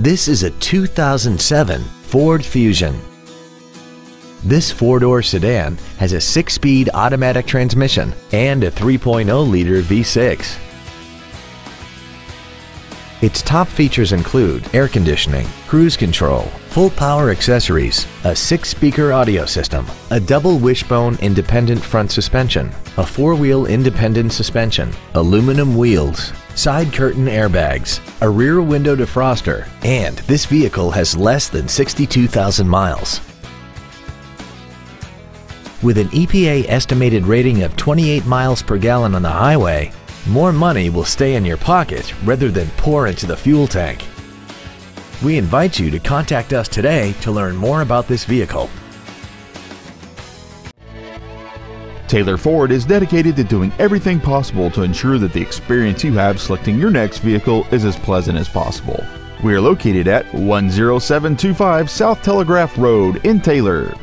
This is a 2007 Ford Fusion. This four-door sedan has a six-speed automatic transmission and a 3.0-liter V6. Its top features include air conditioning, cruise control, full power accessories, a six-speaker audio system, a double wishbone independent front suspension, a four-wheel independent suspension, aluminum wheels, side curtain airbags, a rear window defroster, and this vehicle has less than 62,000 miles. With an EPA estimated rating of 28 miles per gallon on the highway, more money will stay in your pocket rather than pour into the fuel tank. We invite you to contact us today to learn more about this vehicle. Taylor Ford is dedicated to doing everything possible to ensure that the experience you have selecting your next vehicle is as pleasant as possible. We are located at 10725 South Telegraph Road in Taylor.